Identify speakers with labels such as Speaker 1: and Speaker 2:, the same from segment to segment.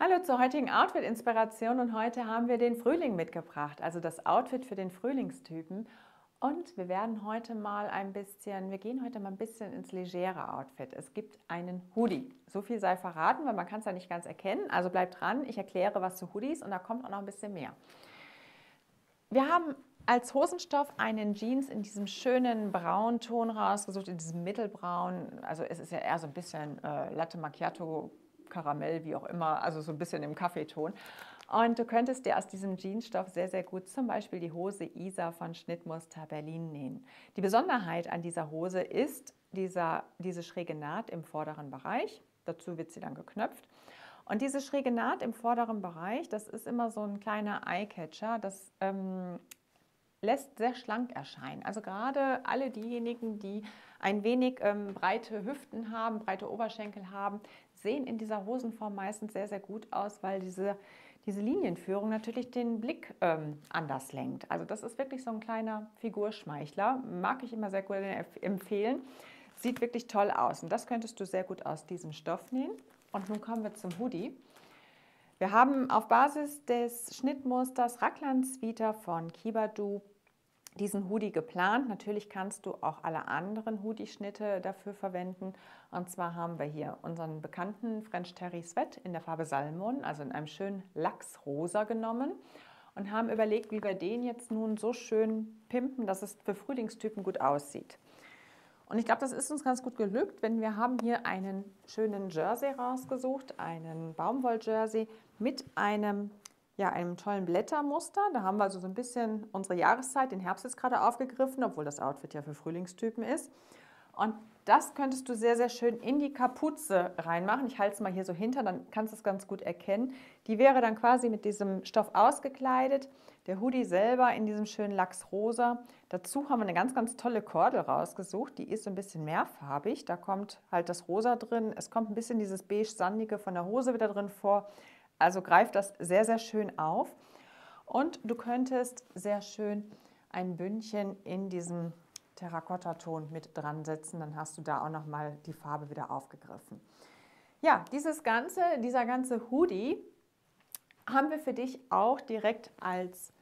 Speaker 1: Hallo zur heutigen Outfit-Inspiration und heute haben wir den Frühling mitgebracht, also das Outfit für den Frühlingstypen. Und wir werden heute mal ein bisschen, wir gehen heute mal ein bisschen ins legere Outfit. Es gibt einen Hoodie. So viel sei verraten, weil man kann es ja nicht ganz erkennen. Also bleibt dran, ich erkläre was zu Hoodies und da kommt auch noch ein bisschen mehr. Wir haben als Hosenstoff einen Jeans in diesem schönen Braunton rausgesucht, in diesem Mittelbraun. Also es ist ja eher so ein bisschen äh, Latte Macchiato Karamell, wie auch immer, also so ein bisschen im Kaffeeton. Und du könntest dir aus diesem Jeansstoff sehr, sehr gut zum Beispiel die Hose Isa von Schnittmuster Berlin nähen. Die Besonderheit an dieser Hose ist dieser, diese schräge Naht im vorderen Bereich. Dazu wird sie dann geknöpft. Und diese schräge Naht im vorderen Bereich, das ist immer so ein kleiner Eyecatcher. Das ähm, lässt sehr schlank erscheinen. Also gerade alle diejenigen, die ein wenig ähm, breite Hüften haben, breite Oberschenkel haben, sehen in dieser Hosenform meistens sehr, sehr gut aus, weil diese, diese Linienführung natürlich den Blick ähm, anders lenkt. Also das ist wirklich so ein kleiner Figurschmeichler. Mag ich immer sehr gut empfehlen. Sieht wirklich toll aus. Und das könntest du sehr gut aus diesem Stoff nähen. Und nun kommen wir zum Hoodie. Wir haben auf Basis des Schnittmusters Raglan Sweater von Kibadu diesen Hoodie geplant. Natürlich kannst du auch alle anderen Hoodie-Schnitte dafür verwenden. Und zwar haben wir hier unseren bekannten French Terry Sweat in der Farbe Salmon, also in einem schönen Lachsrosa genommen und haben überlegt, wie wir den jetzt nun so schön pimpen, dass es für Frühlingstypen gut aussieht. Und ich glaube, das ist uns ganz gut gelückt, wenn wir haben hier einen schönen Jersey rausgesucht, einen Baumwoll-Jersey mit einem ja, einem tollen Blättermuster. Da haben wir also so ein bisschen unsere Jahreszeit, den Herbst ist gerade aufgegriffen, obwohl das Outfit ja für Frühlingstypen ist. Und das könntest du sehr, sehr schön in die Kapuze reinmachen. Ich halte es mal hier so hinter, dann kannst du es ganz gut erkennen. Die wäre dann quasi mit diesem Stoff ausgekleidet. Der Hoodie selber in diesem schönen Lachsrosa. Dazu haben wir eine ganz, ganz tolle Kordel rausgesucht. Die ist so ein bisschen mehrfarbig. Da kommt halt das Rosa drin. Es kommt ein bisschen dieses beige-sandige von der Hose wieder drin vor. Also greift das sehr, sehr schön auf. Und du könntest sehr schön ein Bündchen in diesem Terrakotta-Ton mit dran setzen. Dann hast du da auch nochmal die Farbe wieder aufgegriffen. Ja, dieses ganze, dieser ganze Hoodie haben wir für dich auch direkt als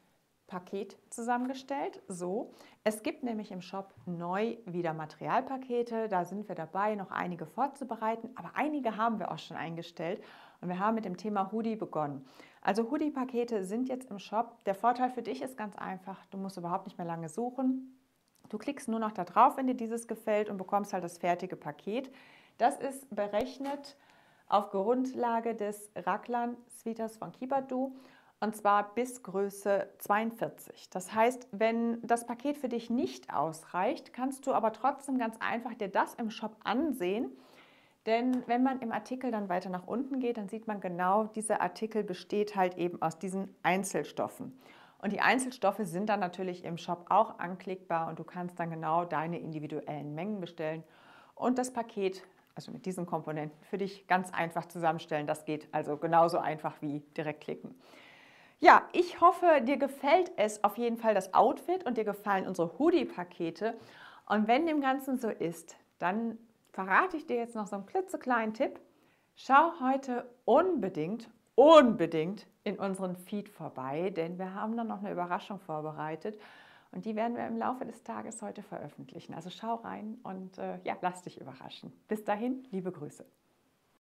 Speaker 1: Paket zusammengestellt. So, es gibt nämlich im Shop neu wieder Materialpakete. Da sind wir dabei, noch einige vorzubereiten, aber einige haben wir auch schon eingestellt. Und wir haben mit dem Thema Hoodie begonnen. Also Hoodie-Pakete sind jetzt im Shop. Der Vorteil für dich ist ganz einfach, du musst überhaupt nicht mehr lange suchen. Du klickst nur noch da drauf, wenn dir dieses gefällt und bekommst halt das fertige Paket. Das ist berechnet auf Grundlage des Raglan Sweaters von Kibadu und zwar bis Größe 42. Das heißt, wenn das Paket für dich nicht ausreicht, kannst du aber trotzdem ganz einfach dir das im Shop ansehen denn wenn man im Artikel dann weiter nach unten geht, dann sieht man genau, dieser Artikel besteht halt eben aus diesen Einzelstoffen. Und die Einzelstoffe sind dann natürlich im Shop auch anklickbar und du kannst dann genau deine individuellen Mengen bestellen und das Paket, also mit diesen Komponenten, für dich ganz einfach zusammenstellen. Das geht also genauso einfach wie direkt klicken. Ja, ich hoffe, dir gefällt es auf jeden Fall das Outfit und dir gefallen unsere Hoodie-Pakete. Und wenn dem Ganzen so ist, dann verrate ich dir jetzt noch so einen klitzekleinen Tipp. Schau heute unbedingt, unbedingt in unseren Feed vorbei, denn wir haben dann noch eine Überraschung vorbereitet und die werden wir im Laufe des Tages heute veröffentlichen. Also schau rein und äh, ja, lass dich überraschen. Bis dahin, liebe Grüße.